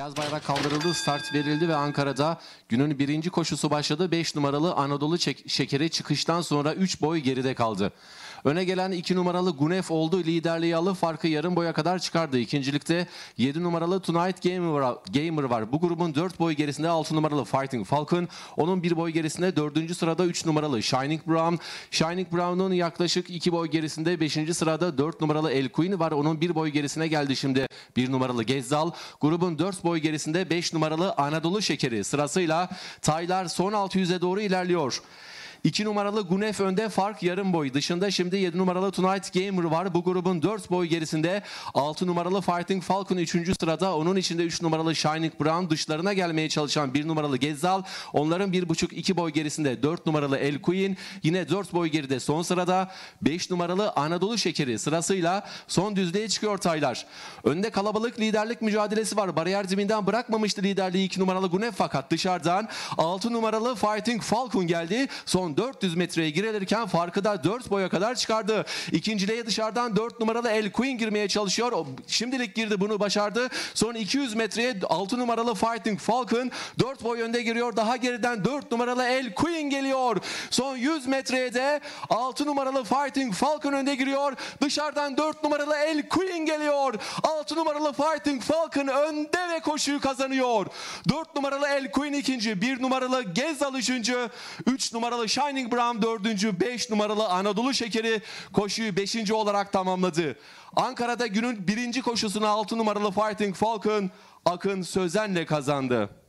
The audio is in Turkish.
Beyaz bayrak kaldırıldı, start verildi ve Ankara'da günün birinci koşusu başladı. 5 numaralı Anadolu Şekeri çıkıştan sonra 3 boy geride kaldı. Öne gelen 2 numaralı Gunef oldu. Liderliği alıp farkı yarım boya kadar çıkardı. İkincilikte 7 numaralı Tonight Gamer. Gamer var. Bu grubun 4 boy gerisinde 6 numaralı Fighting Falcon. Onun 1 boy gerisinde 4. sırada 3 numaralı Shining Brown. Shining Brown'un yaklaşık 2 boy gerisinde 5. sırada 4 numaralı El Queen var. Onun 1 boy gerisine geldi şimdi 1 numaralı Gezdal. Grubun 4 boy gerisinde 5 numaralı Anadolu Şekeri. Sırasıyla Taylar son 600'e doğru ilerliyor. 2 numaralı Gunef önde fark yarım boy. Dışında şimdi 7 numaralı Tonight Gamer var. Bu grubun 4 boy gerisinde 6 numaralı Fighting Falcon 3. sırada. Onun içinde 3 numaralı Shining Brown dışlarına gelmeye çalışan 1 numaralı Gezzal. Onların 1,5-2 boy gerisinde 4 numaralı El Queen. Yine 4 boy geride son sırada 5 numaralı Anadolu Şekeri sırasıyla son düzlüğe çıkıyor Taylar. Önde kalabalık liderlik mücadelesi var. Bariyer dibinden bırakmamıştı liderliği 2 numaralı Gunef fakat dışarıdan 6 numaralı Fighting Falcon geldi. Son 400 metreye girilirken farkı da 4 boya kadar çıkardı. İkinciliğe dışarıdan 4 numaralı El Queen girmeye çalışıyor. Şimdilik girdi bunu başardı. Son 200 metreye 6 numaralı Fighting Falcon 4 boy önde giriyor. Daha geriden 4 numaralı El Queen geliyor. Son 100 metreye de 6 numaralı Fighting Falcon önde giriyor. Dışarıdan 4 numaralı El Queen geliyor. 6 numaralı Fighting Falcon önde ve koşuyu kazanıyor. 4 numaralı El Queen ikinci, 1 numaralı Gezdal üçüncü, 3 numaralı Shining Brown dördüncü, 5 numaralı Anadolu Şekeri koşuyu 5. olarak tamamladı. Ankara'da günün birinci koşusunu 6 numaralı Fighting Falcon Akın Sözen'le kazandı.